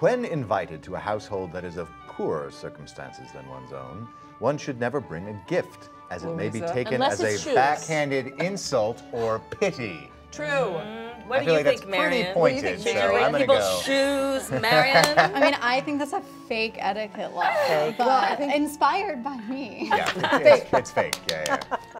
When invited to a household that is of poorer circumstances than one's own, one should never bring a gift, as it may be taken Unless as a shoes. backhanded insult or pity. True. Mm-hmm. What I do feel you like that's think, pretty pointed, so I'm gonna people's go. shoes, Marian. I mean, I think that's a fake etiquette law, but inspired by me. Yeah, it's, it's fake. Yeah, yeah.